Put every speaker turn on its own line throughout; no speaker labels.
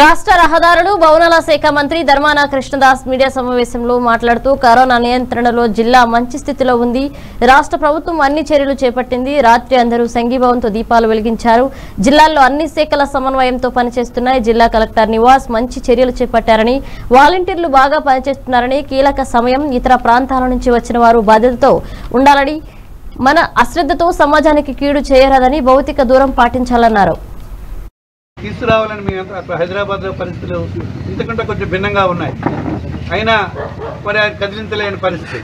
రాష్ట్ర రహదారులు భవనాల శాఖ మంత్రి ధర్మాన కృష్ణదాస్ మీడియా సమావేశంలో మాట్లాడుతూ కరోనా నియంత్రణలో జిల్లా మంచి స్థితిలో ఉంది. రాష్ట్ర ప్రభుత్వం అన్ని చర్యలు చేపట్టింది. రాత్రి అందరూ సంఘీభావంతో దీపాలు వెలిగించారు. జిల్లాల్లో అన్ని శాఖల సమన్వయంతో పనిచేస్తున్నాయి. జిల్లా కలెక్టర్ నివాస్ మంచి చర్యలు చేపట్టారని వాలంటీర్లు బాగా పనిచేస్తున్నారని కీలక సమయం ఇతర ప్రాంతాల నుంచి వచ్చిన వారు బాధ్యతతో ఉండాలని మన అశ్రద్ధతో సమాజానికి కీడు చేయరాదని భౌతిక దూరం పాటించాలన్నారు.
తీసుకురావాలని మేము హైదరాబాద్ హైదరాబాద్లో పరిస్థితులు ఇంతకంటే కొంచెం భిన్నంగా ఉన్నాయి. అయినా మరి ఆయన కదిలించలేని పరిస్థితి.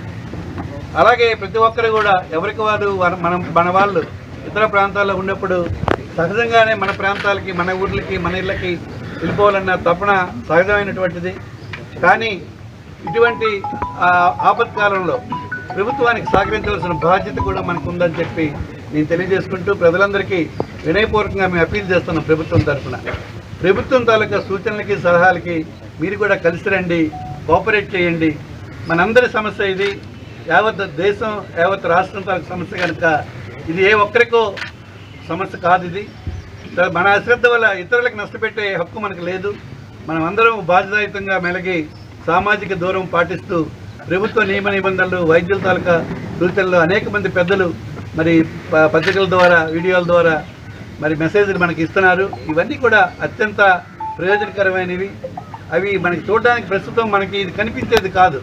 అలాగే ప్రతి ఒక్కరు కూడా ఎవరికి వారు మన మనం మన వాళ్ళు ఇతర ప్రాంతాల్లో ఉన్నప్పుడు సహజంగానే మన ప్రాంతాలకి మన ఊర్లకి మన ఇళ్ళకి వెళ్ళిపోవాలన్న తపన సహజమైనటువంటిది. కానీ ఇటువంటి ఆపత్కాలంలో ప్రభుత్వానికి సహకరించవలసిన బాధ్యత కూడా మనకు ఉందని చెప్పి నేను తెలియజేసుకుంటూ ప్రజలందరికీ వినయపూర్వకంగా మేము అప్పీల్ చేస్తున్నాం ప్రభుత్వం తరఫున. ప్రభుత్వం తాలూకా సూచనలకి సలహాలకి మీరు కూడా కలిసి రండి కోఆపరేట్ చేయండి. మనందరి సమస్య ఇది. యావత్ దేశం యావత్ రాష్ట్రం తాలూకు సమస్య కనుక ఇది ఏ ఒక్కరికో సమస్య కాదు ఇది. మన అశ్రద్ధ వల్ల ఇతరులకు నష్టపెట్టే హక్కు మనకు లేదు. మనం అందరం బాధ్యతాయుతంగా మెలిగి సామాజిక దూరం పాటిస్తూ ప్రభుత్వ నియమ నిబంధనలు వైద్యుల తాలూకా సూచనలు అనేక మంది పెద్దలు మరి ప- పత్రికల ద్వారా వీడియోల ద్వారా మరి మెసేజ్లు మనకి ఇస్తున్నారు. ఇవన్నీ కూడా అత్యంత ప్రయోజనకరమైనవి. అవి మనకి చూడడానికి ప్రస్తుతం మనకి ఇది కనిపించేది కాదు.